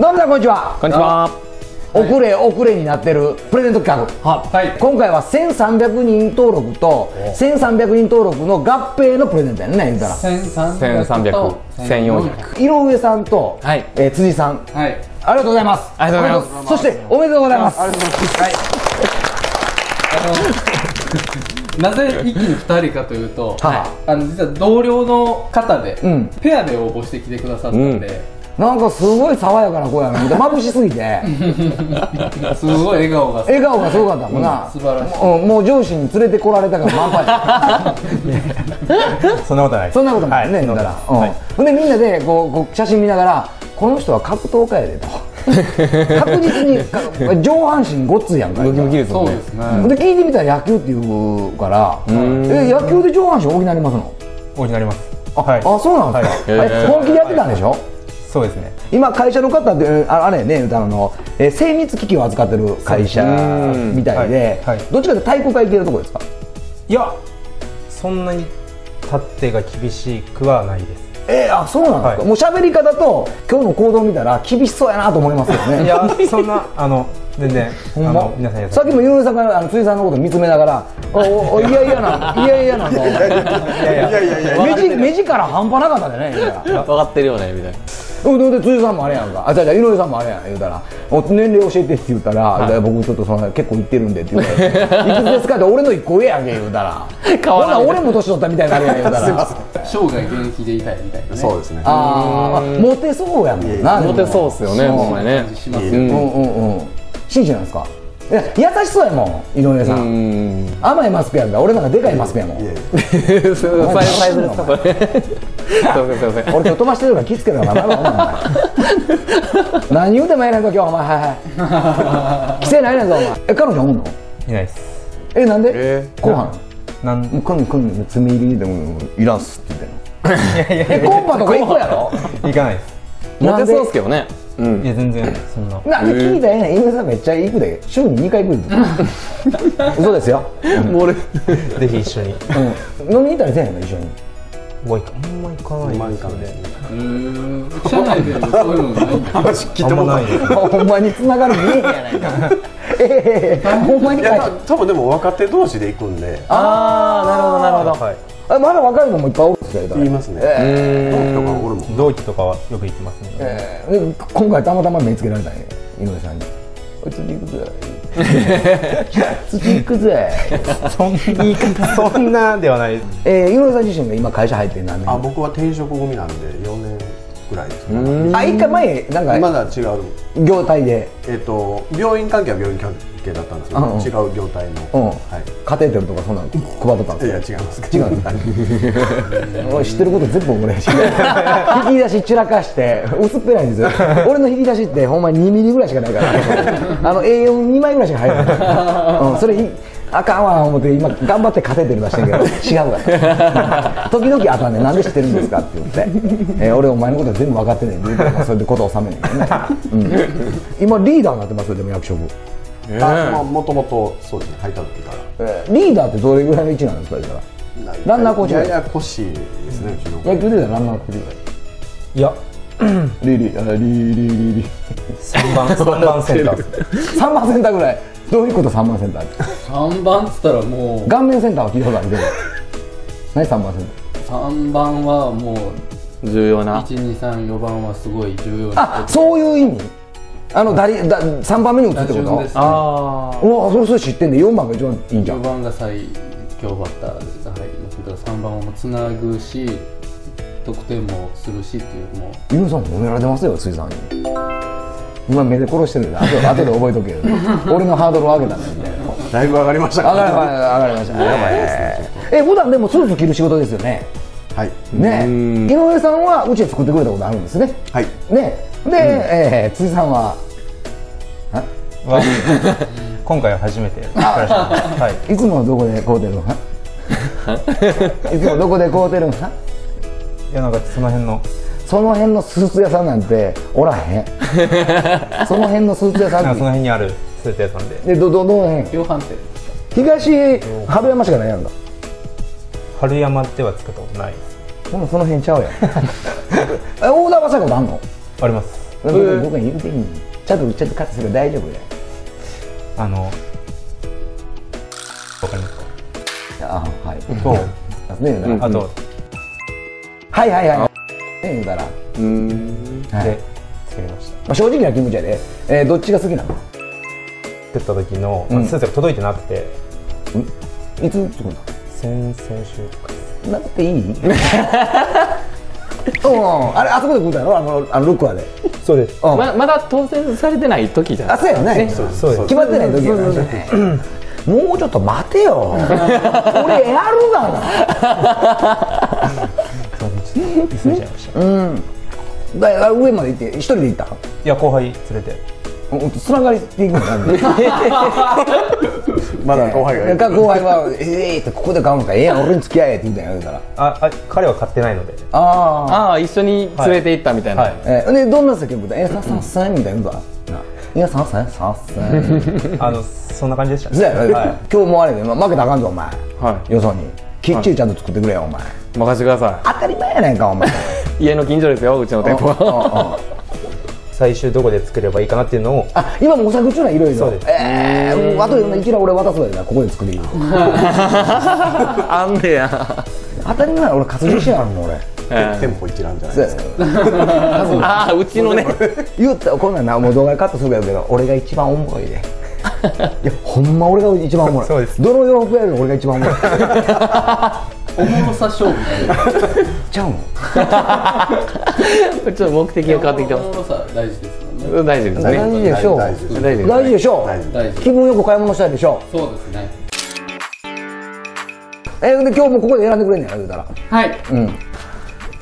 どうも皆さんこんにちは。こんにちは。遅れ遅れになってるプレゼント企画。はい。今回は1300人登録と1300人登録の合併のプレゼントやんね言うたら。1300と1400。井上さんと、はい。えー辻さん。はい。ありがとうございます。ありがとうございます。そしておめでとうございます。なぜ一気に2人かというと、はあ。の実は同僚の方で、うん。ペアで応募してきてくださったんで、なんかすごい爽やかな子やな。眩しすぎて。すごい笑顔が。笑顔がすごかったもんな、うん素晴らしい。うんもう上司に連れてこられたから満杯 そんなことない。そんなことないね、はい言うたら、そんなことない。うん、ほんでみんなでこうこう写真見ながらこの人は格闘家やでと。確実にか上半身ごっついやんか。ムキムキですもんね。そうですね、で聞いてみたら野球って言うから。え野球で上半身大きくなりますの？大きくなります。あ,、はい。あそうなんですか、はい。え本気でやってたんでしょ？そうですね。今会社の方ってえああれやねあの、えー精密機器を扱ってる会社みたいで、はい。はい。どっちかというと体育会系のとこですか？いやそんなに立ってが厳しくはないです。えー、あそうなんですか、はい。もう喋り方と今日の行動見たら厳しそうやなと思いますよね。いやそんなあの全然ほんま？あの皆さんやさっきも井上さんがあの辻さんのこと見つめながら「おおおいやいやないやいやなんだ」いや。いやいやいや目じ目力半端なかったでね分かってるよね、みたいな。ほん。で辻さん。もあれやん。かあじゃじゃ井上さん。もあれやん。言うたらお年齢教えてって言ったら、い僕ちょっとその結構言ってるん。でって言うたらいくつですかって俺の一個上やん。け言うたら変わらん。ほな俺も年取ったみたいになるやん。言うたら生涯現役でいたいみたいなねそうですね。ああモテそうやもん。なモテそうっすよね、ほん。まにね。しますよ、うん。うん。うん。うん。紳士なん。ですかいや優しそうやもん井上さん、うん。甘いマスクやんか俺なんかでかいマスクやもん。いやいや。サイズサイズですか、それ。すいません、すいません。俺今日飛ばしてるから気つけろよ何言うてもええねんぞ今日お前。はいはい規制ないねんぞお前。え彼女おんの？いないです。えなんで、え後半。なんもう来ん来ん積み入りでもいらんっすって言ってんの。えコンパとか行くやろ？行かないです。モテそうっすけどね。うん。いや全然そんな。なんで聞いたらええねん井上さんめっちゃ行くで週に2回行くで嘘ですよ、もう俺、ぜひ一緒に。うん、飲みに行ったりせえへんの？一緒に。もういかあんま行かないですね。うーん。社内でそういうのない。んだあんまないほんまに繋がる見えへんやないか。ええほんまにいや、た多分でも若手同士で行くんで、あー、なるほど、なるほど。はい。あまだ若いのもいっぱいおるんですよ言いますね。え同期とか俺も。同期とかはよく行ってますね。ええ。で今回たまたま目つけられたんや井上さんに「おい土行くぜ土行くぜそんな言い。方 そんなではない。です」えー、井上さん自身が今会社入って何年？あ、僕は転職組なんで4年ぐらいですね。あ一回前なんかまだ違う。業態で、えっと病院関係は病院関係だったんですけど、うんうん。違う業態の。うん。はい。カテーテルとかそんなの配っとったんいやです違います。か違うんですか？おい知ってること全部俺知って。る引き出し散らかして薄っぺらいんですよ。俺の引き出しってほんまに2ミリぐらいしかないから。あの A42 枚ぐらいしか入らない、うん、それひあかんわ思って今頑張ってカテーテル出してんけど 違うから 時々あかんねん。なんで知ってるんですかって言って、えー俺お前のことは全部分かってんねんって言うからそれでことを収めんねんけどね、うん、今リーダーになってますよでも役職。あ、まあもともとそうですね。入った時から。えーリーダーってどれぐらいの位置なんですかだから？ランナーコーチややこしいですね。うちの野球でランナーコーチぐらい。いや。リリあリリリリリ3番 三番センター。です3番センターぐらいどういうこと？3番センター。って3番っつったらもう。顔面センターは聞いたことあるけど。何3番セン3番はもう。重要な。1234番はすごい重要な。ターあそういう意味？あの打率だ3番目に打つってこと？ね。あうわそれそれ知ってんで4番が一番いいんじゃ4ん番が最強バッターです。だから3番はもうつなぐし得点もするしっていうもう。ユウさん褒められてますよ辻さんに今目で殺してるんで後で 後で覚えとけよ。俺のハードルを上げたねみたいなだいぶ上がりました上がりまか上がりました。やばい。え普段でもスーツ着る仕事ですよね？ら。はい。ね。井上さんはうちで作ってくれたことあるんですね。はい。ね。で、えー辻さんは？は 今回は初めてはい。いつもどこで買うてるんはい。つもどこで買うてるんはいやなんかその辺のその辺のスーツ屋さんなんておらへん。その辺のスーツ屋さなんかその辺にあるスーツ屋さんで。でどどどの辺？量販店。東春山しかないやんか春山では作ったことない。ですでもその辺ちゃうやん。えオーダーはしたことあんの？あります。僕言うていいのちゃんとちゃんとカットする大丈夫や。あのわかりますか？あはい。と、ね。言うたらあと、はいはいはいね言うたら。うん。はい。で作りました。まあ正直な気持ちやで。えーどっちが好きなの？作った時の、うん。スーツが届いてなくて。いつ作るの？先々週とか。なっていい？うん。あれあそこで食うたやろ？あのあのルックアで。そうです。うん。ままだ当選されてない時じゃない？あそうやねそうです。決まってない時やからね。もうちょっと待てよ。俺やるがな急いじゃいましたうん。だ上まで行って一人で行った？いや後輩連れて。うんつながりっていくのなんで まだ後輩がいる。後輩は「ええってここで買うのかええやん俺に付き合え」って言ったんや言うたら。ああ彼は買ってないので。ああああ一緒に連れて行ったみたいな、はい。えーでどんな席食ったえささっさんみたいな。言うたないやさっさんさっさん。あのそんな感じでしたそうやろ、はい。今日もあれで、ま、負けたらあかんぞお前。はい。よそにきっちりちゃんと作ってくれよお前。任せてくださ当たり前やないかお前。い 家の近所ですようちの店舗。は あ最終どこで作ればいいかなっていうのを。あ今も模索中なんいろいろ。そうです。ええー、あとで一覧俺渡すわよなここで作り あんねや、当たり前や俺活字師やもん俺。え店舗一覧じゃないそうやですかああうちのね。言ったらこんなんなもう動画カットするやけど俺が一番おもろいでいやほんま俺が一番おもろい。そうです。どの洋服やるの俺が一番おもろい。おもろさ勝負ちゃうの？ちょっと目的が変わってきてまおもろさ大事です大事ですね。大事でしょ大事です。大事です。大事でしょ大事大事気分よく買い物したいでしょそうですね。えで今日もここで選んでくれんねや言うたら。はい。うん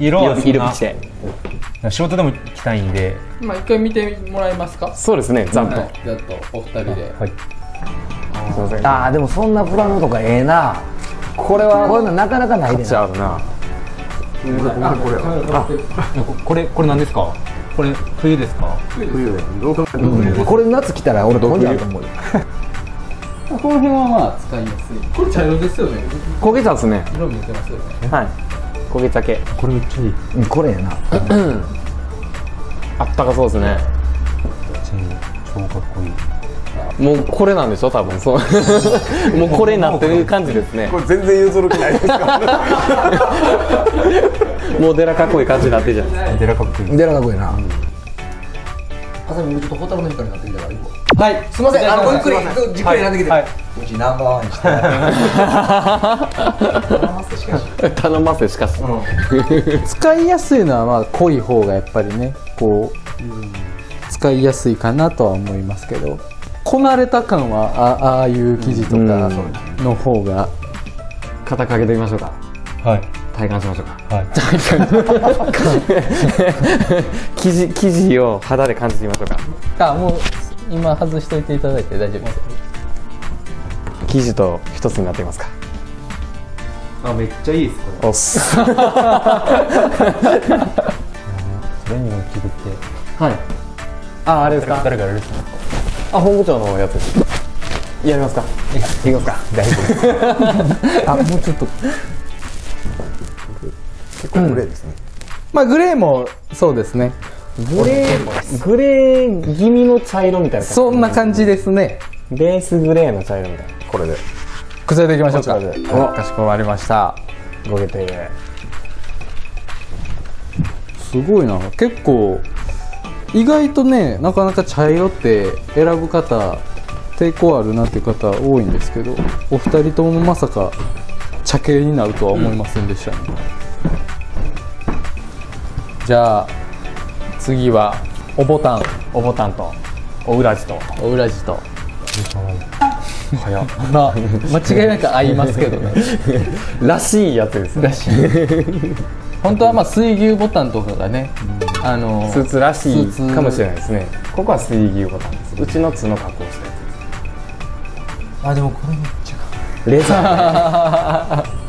色は色着て。仕事でも着たいんで。まあ一回見てもらえますか？そうですねざっと、はいざっとお二人で。はい。ああでもそんなプランとかええな。これはこういうのなかなかないでな。じゃあるなこれこれ何ですか？これ冬ですか？冬でどう考えてもこれ夏来たら俺どこにあると思うよ。この辺はまあ使いやすい。これ茶色ですよね。焦げ茶ですね。色見えてますよね。はい焦げ茶系これめっちゃいい。うんこれやな。あったかそうですね。超かっこいい。もうこれなんでしょ多分。そう。もうこれになってる感じですね。これ全然譲る気ないですか？もうデラかっこいい感じになってるじゃないデラかっこいい。出らかっこいいな朝見ると蛍の光になってきたからはい。すいません。あのごゆっくりじっくり選んできて、はい。うちナンバーワンにして頼ませしかし、使いやすいのはまあ濃い方がやっぱりねこう使いやすいかなとは思いますけど。こなれた感はあああいう生地とかの方が。肩かけてみましょうか。はい体感しましょうか。はい。生地生地を肌で感じてみましょうか。あもう今外しといていただいて大丈夫です生地と一つになっていますか。あめっちゃいいですこれ。おっす。トレーニングの器具って。はい。ああれですか？誰がやるんですかあ本部長のやつです。やりますか。いきますか。大丈夫です。あもうちょっと結構グレーですね。まあグレーもそうですね。グレーグレー気味の茶色みたいな。そんな感じですね。ベースグレーの茶色みたいな。これで。こちらでいきましょうか。おかしこまりました。ごげてですごいな。結構意外とねなかなか茶色って選ぶ方抵抗あるなっていう方多いんですけどお二人ともまさか茶系になるとは思いませんでしたね、じゃあ次はおボタンおボタンとお裏地と。お裏地と。早 まあ間違いなく合いますけどね。らしいやつですね。らしい。本当はまあ水牛ボタンとかがね、あのスーツらしいかもしれないですね。ここは水牛ボタンです。うちの角加工したや あでもこれめっちゃつレザえ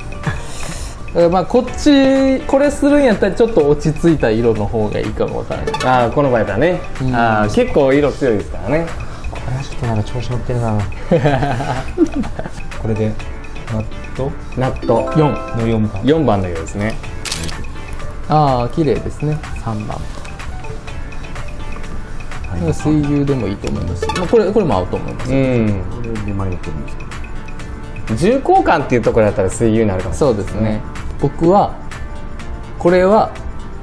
まあこっちこれするんやったらちょっと落ち着いた色の方がいいかもわからないーああこの場合だね。あー結構色強いですからね。これはちょっとなんか調子乗ってるな。これでナット？ナット。4の4番。4番の色ですね。ああ綺麗ですね。3番。水牛でもいいと思います。まあこれこれも合うと思います。うん。これで迷ってるんですけど重厚感っていうところだったら水牛になるかも。しれそうですね。僕はこれは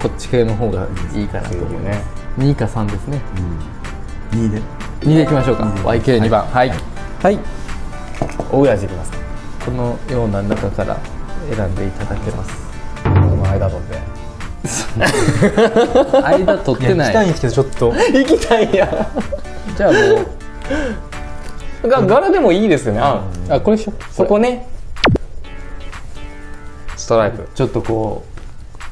こっち系の方がいいかなと思います、2か3ですね。2で。2でいきましょうか。YK2 番。はい。はい、ない。大味いきますか。このような中から選んでいただけます。この間取って。間取ってない。行きたいんですけどちょっと。行きたいやじゃあもうが柄でもいいですよね。ああこれしよう。そこね。ストライプ。ちょっとこ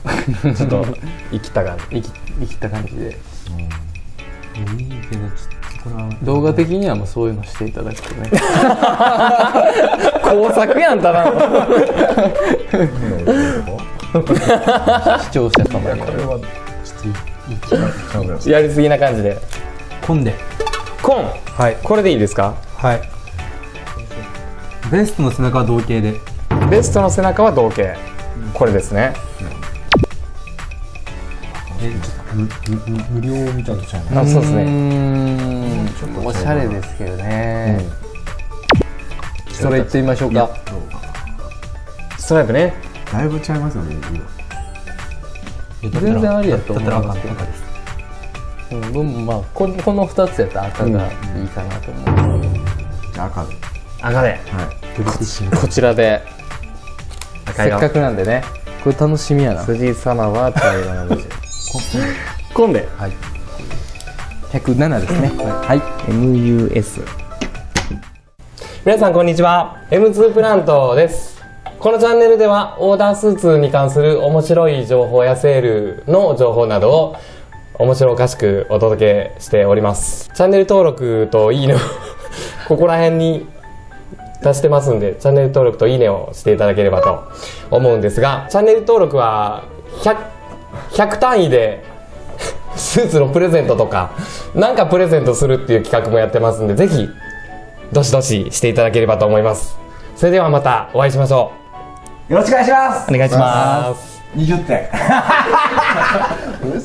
ちょっと生きた感じ。う生きた感じで。いいけどちょっとこれは。動画的にはもうそういうのしていただくとね。工作やんただの。視聴者様に。はやりすぎな感じで。混んで。コン。はい。これでいいですか？はい。ベストの背中は同型で。ベストの背中は同型。これですね。えちょっと無無無料みたいなちゃうねあそうですね。ねおしゃれですけどね、それいってみましょうか。ストライプね。だいぶ違いますよね色。全然ありやと思いますけど。うん、まあここの2つやったら赤がいいかなと思う、じゃあ赤で。赤で。はい。こちらで。せっかくなんでね。これ楽しみやな。辻様は茶色の無地コンで。107で。すね。はい。MUS 皆さんこんにちは。M2 プラントです。このチャンネルではオーダースーツに関する面白い情報やセールの情報などを面白おかしくお届けしております。チャンネル登録といいねをここら辺に出してますんでチャンネル登録といいねをしていただければと思うんですがチャンネル登録は 100, 100単位で スーツのプレゼントとかなんかプレゼントするっていう企画もやってますんでぜひどしどししていただければと思います。それではまたお会いしましょよろしくお願いします。うお願いします。20点